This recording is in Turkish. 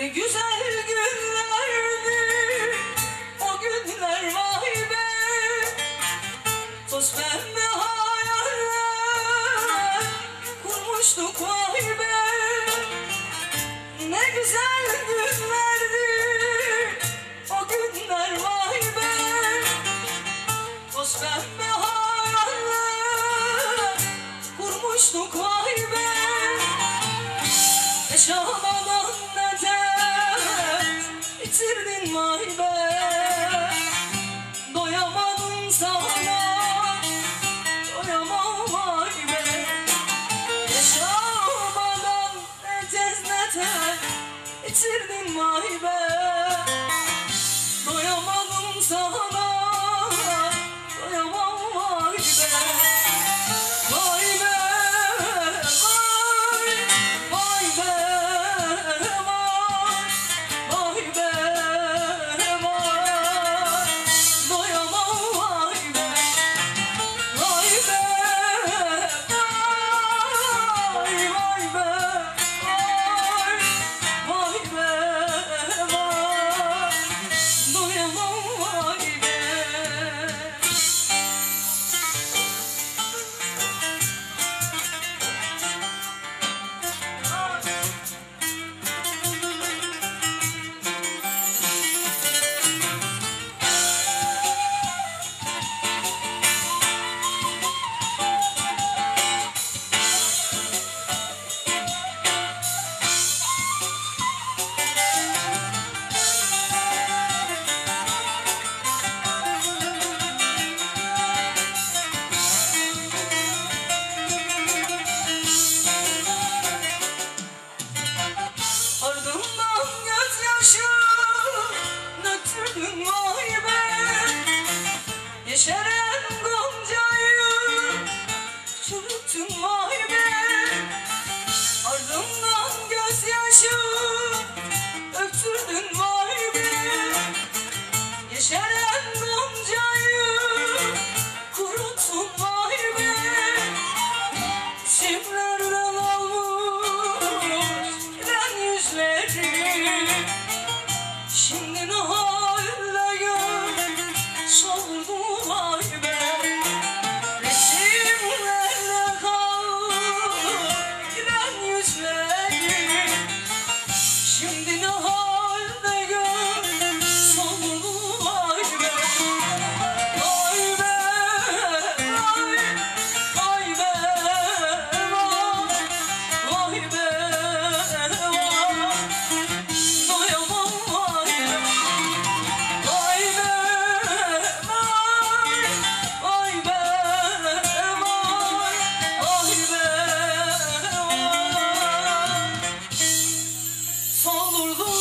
Ne güzel günlerdi o günler vay be. Toz pembe hayaller kurmuştuk vay be. Ne güzel günlerdi o günler vay be. Toz pembe hayaller kurmuştuk vay be bitirdin vay be. Doyamadım sana. Doyamam vay be. Yaşamadan ne cennete Bitirdin vay dünyayı ben Yeşeren Gonca'yı Çürüttün var Son durdu